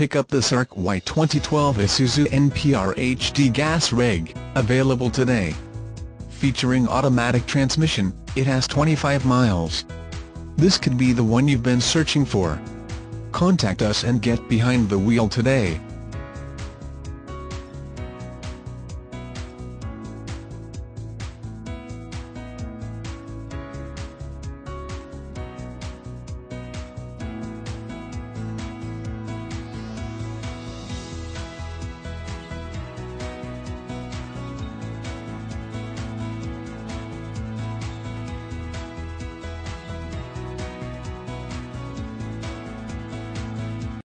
pick up the Arc White 2012 Isuzu NPR HD Gas rig available today. Featuring automatic transmission, it has 25 miles. This could be the one you've been searching for. Contact us and get behind the wheel today.